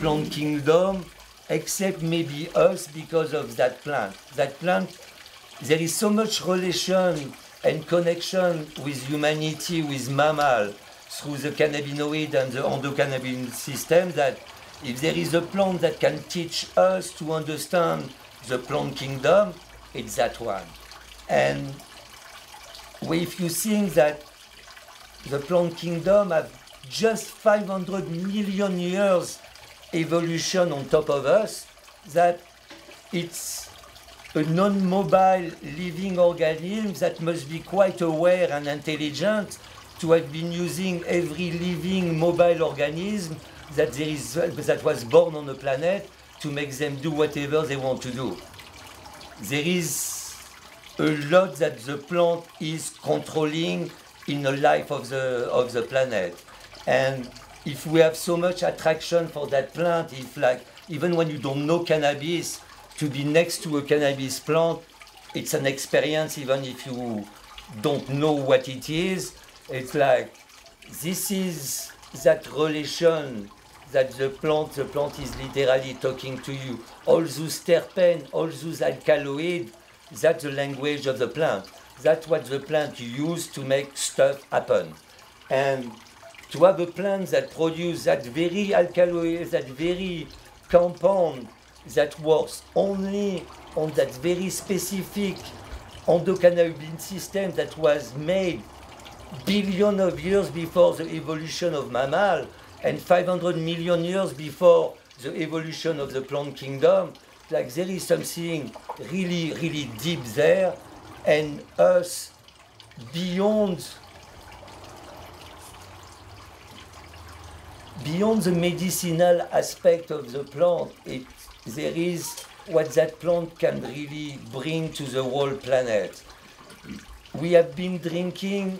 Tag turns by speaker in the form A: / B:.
A: plant kingdom, except maybe us because of that plant. That plant, there is so much relation and connection with humanity, with mammal, through the cannabinoid and the endocannabinoid system that if there is a plant that can teach us to understand the plant kingdom, it's that one. And if you think that the plant kingdom have just 500 million years evolution on top of us, that it's a non-mobile living organism that must be quite aware and intelligent to have been using every living mobile organism that there is that was born on the planet to make them do whatever they want to do. There is a lot that the plant is controlling in the life of the of the planet. And if we have so much attraction for that plant, if like even when you don't know cannabis, to be next to a cannabis plant, it's an experience even if you don't know what it is. It's like this is that relation that the plant, the plant is literally talking to you. All those terpenes, all those alkaloids, that's the language of the plant. That's what the plant used to make stuff happen. And to have a plant that produces that very alkaloid, that very compound that works only on that very specific. Endocannabinoid system that was made billion of years before the evolution of mammal and 500 million years before the evolution of the plant kingdom, like there is something really, really deep there, and us beyond beyond the medicinal aspect of the plant, it, there is what that plant can really bring to the whole planet. We have been drinking